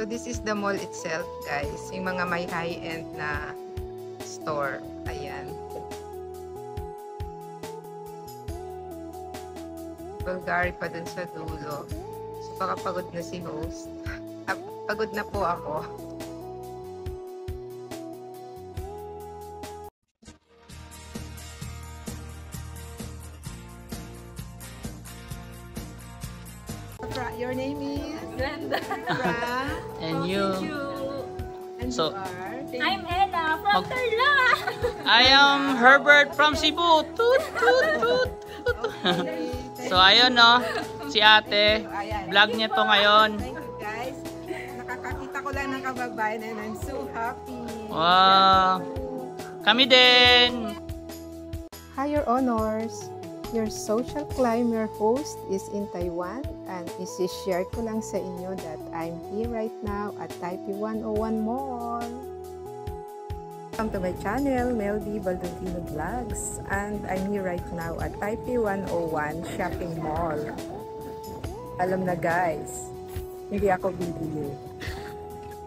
So this is the mall itself guys. Yung mga may high-end na store. Ayan. Bulgari pa dun sa dulo. So baka pagod na si host. Pagod na po ako. Your name is? Glenda. Fra. And you, And So- you are? I'm Ella from Tarla. I am Herbert from Cebu. Toot, toot, toot, so ayun no, si ate, vlog niya to ngayon. Thank you guys. Nakakakita ko lang ng kababayan and I'm so happy. Wow. Kami din. Hi, Your Honors. Your social climber host is in Taiwan and isi-share ko lang sa inyo that I'm here right now at Taipei 101 Mall. Welcome to my channel, Meldy Baldovino Vlogs and I'm here right now at Taipei 101 Shopping Mall. Alam na guys, hindi ako bibili.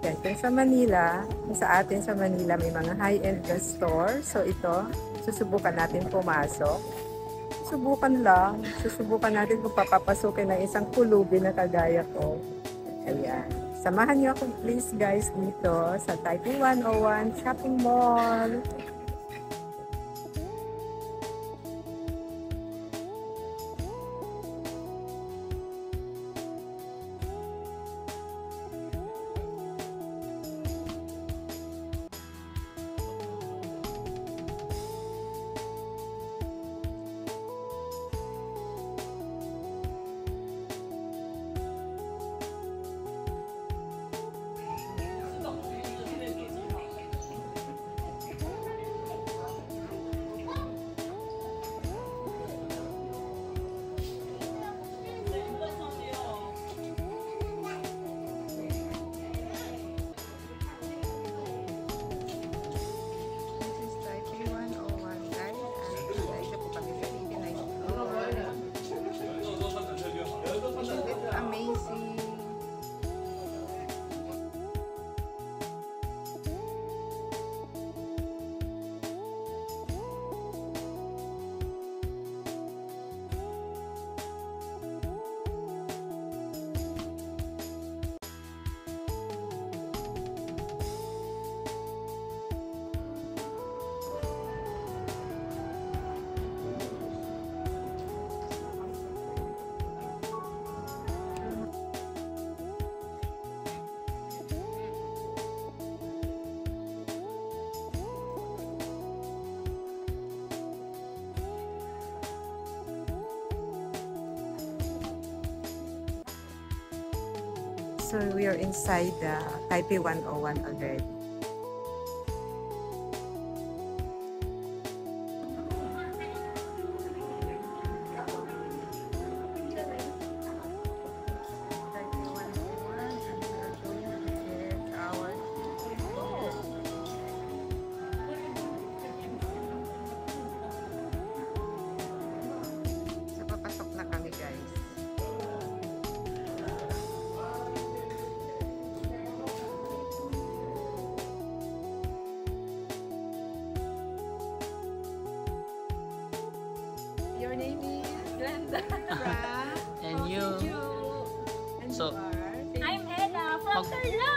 Kung sa Manila, sa atin sa Manila may mga high-end na store. So ito, susubukan natin pumasok. Subukan lang. Susubukan natin kung papapasukin ng isang kulubi na kagaya ko. Ayan. Samahan niyo ako please guys dito sa Taipei 101 Shopping Mall. So we are inside the Taipei 101 already. Your name is Glenda. And you, And So-? I'm Ella from Mag- Tarla.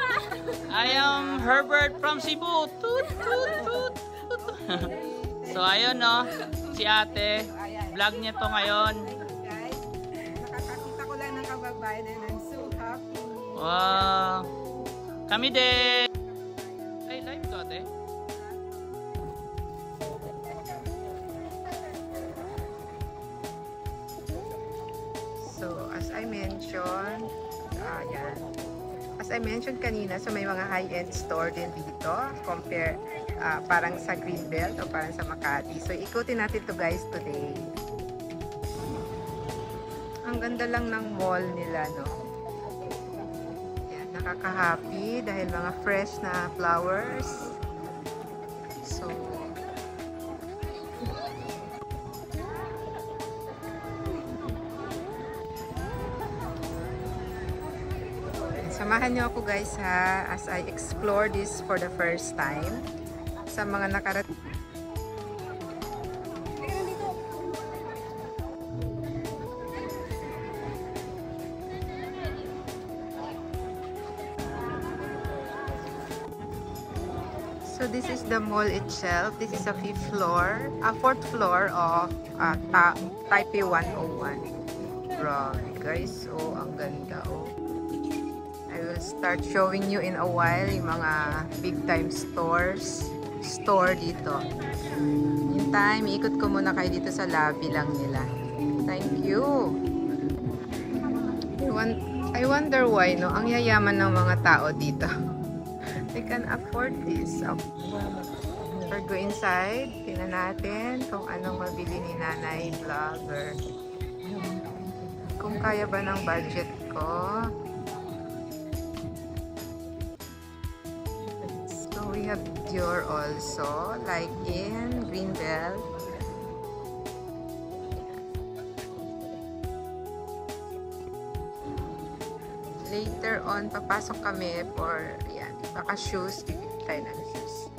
I am Herbert from Cebu. Toot, toot, toot, toot. so ayun no, si ate, vlog niya to ngayon. Guys. Nakakakita ko lang ng kababayan and I'm so happy. Wow. Kami din. I mentioned, ayan. As I mentioned kanina, so may mga high-end store din dito compare ah, parang sa Greenbelt o parang sa Makati. So, ikutin natin to guys today. Ang ganda lang ng mall nila, no? Ayan, nakaka-happy dahil mga fresh na flowers. So, Samahan niyo ako guys ha as I explore this for the first time. Sa mga nakarat So this is the mall itself. This is a fifth floor, a fourth floor of uh, Ta Taipei 101. Grabe guys, oh ang ganda oh. Start showing you in a while yung mga big time stores, store dito. In time, ikot ko muna kayo dito sa lobby lang nila. Thank you. I, wonder why, no? Ang yayaman ng mga tao dito. They can afford this. Or go inside. Tingnan natin kung anong mabili ni nanay vlogger. Kung kaya ba ng budget ko. We have Dior also. Like in Greenbelt. Later on, papasok kami for, yan, baka shoes. Bibili tayo ng shoes.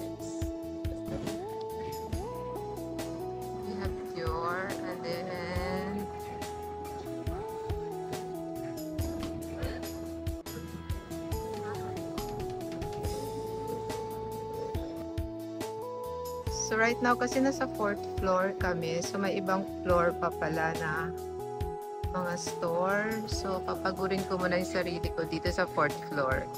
So right now kasi nasa fourth floor kami. So may ibang floor pa pala na mga store. So papagurin ko muna yung sarili ko dito sa fourth floor.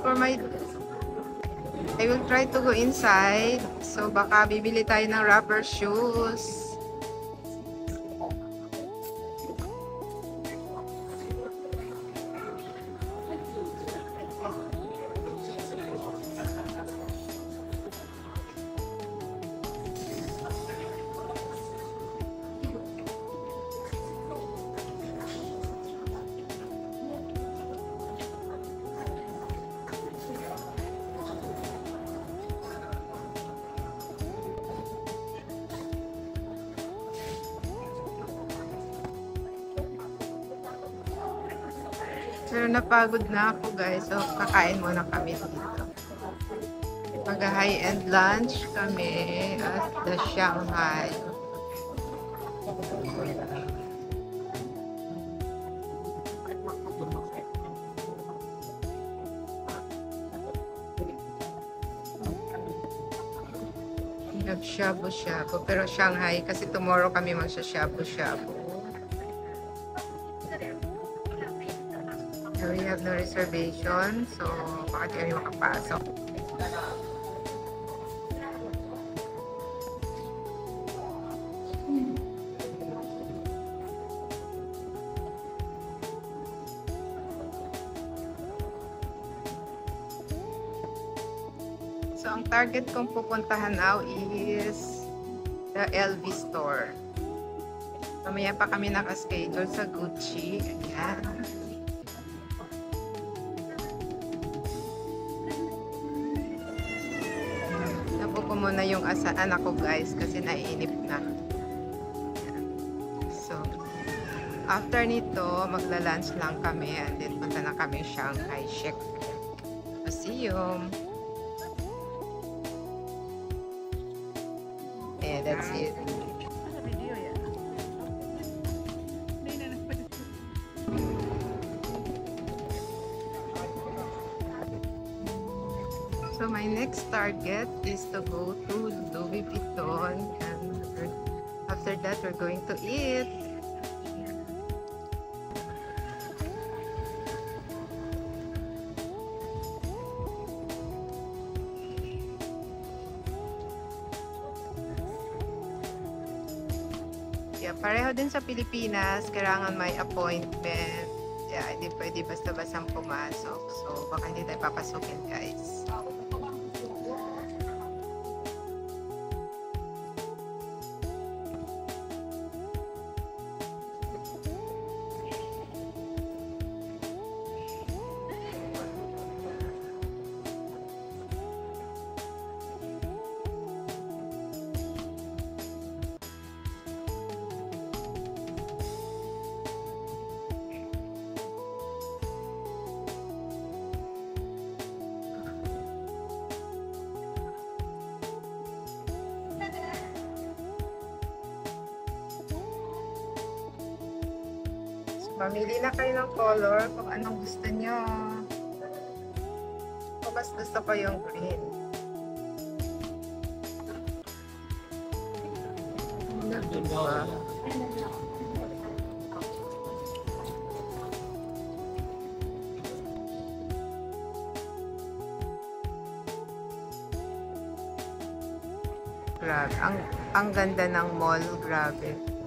For my I will try to go inside. So, baka bibili tayo ng rubber shoes. Pero napagod na ako guys. So, kakain muna kami dito. Mag high-end lunch kami at the Shanghai. Nag-shabu-shabu. Pero Shanghai kasi tomorrow kami magsha-shabu-shabu. So, we have no reservation. So, baka di kami makapasok. So, ang target kong pupuntahan now is the LV store. Mamaya pa kami nakaschedule sa Gucci. Ayan. Muna yung asa anak ko guys kasi naiinip na. So, after nito, magla-lunch lang kami and then punta na kami Shanghai Shek. Museum. Yeah, that's it. My next target is to go to Louis Vuitton and after that we're going to eat. Yeah, pareho din sa Pilipinas, kailangan may appointment. Yeah, hindi pwede basta-basta pumasok. So, baka hindi tayo papasukin, guys. Mamili na kayo ng color kung anong gusto nyo. Ako mas gusto ko yung green. Grabe. Ang, ang ganda ng mall. Grabe.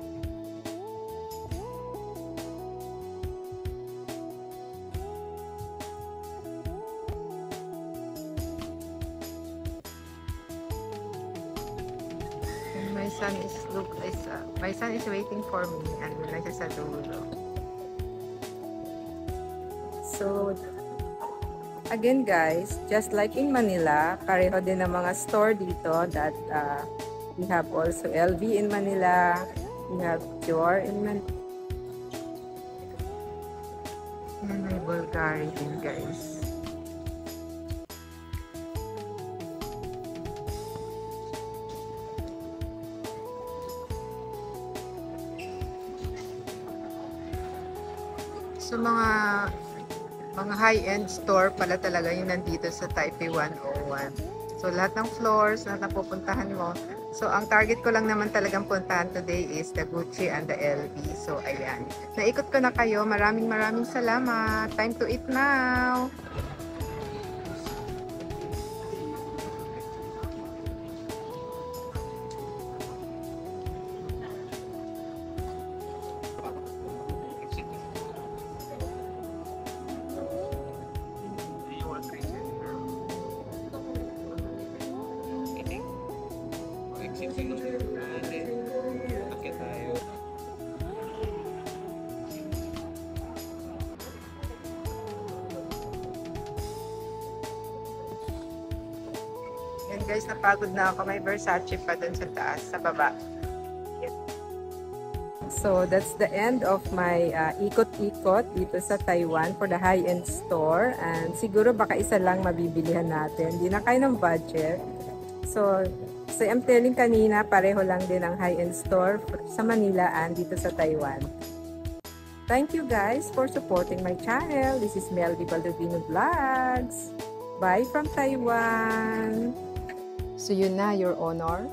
For me and wala siya sa dulo. So again guys, just like in Manila, pareho din ang mga store dito that uh, we have also LV in Manila, we have Dior in Manila. And may Bulgari din guys. So mga mga high-end store pala talaga yung nandito sa Taipei 101. So lahat ng floors, lahat ng pupuntahan mo. So ang target ko lang naman talagang puntahan today is the Gucci and the LV. So ayan. Naikot ko na kayo. Maraming maraming salamat. Time to eat now. Yan guys, napagod na ako. May Versace pa dun sa taas, sa baba. So, that's the end of my uh, ikot-ikot dito sa Taiwan for the high-end store. And siguro baka isa lang mabibilihan natin. Hindi na kayo ng budget. So, so I'm telling kanina, pareho lang din ang high-end store sa Manila and dito sa Taiwan. Thank you guys for supporting my channel. This is Melody Baldovino Vlogs. Bye from Taiwan! So yun na, Your Honor.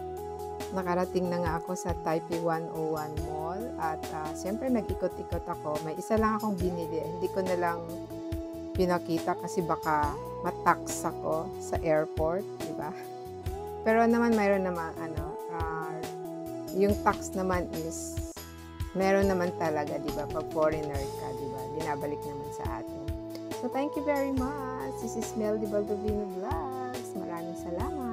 Nakarating na nga ako sa Taipei 101 Mall at uh, siyempre nag-ikot-ikot ako. May isa lang akong binili. Hindi ko na lang pinakita kasi baka matax ako sa airport, di ba? Pero naman mayroon naman ano, uh, yung tax naman is meron naman talaga, 'di ba? Pag foreigner ka, 'di ba? Binabalik naman sa atin. So thank you very much. This is Mel Di Baldovino Vlogs. Maraming salamat.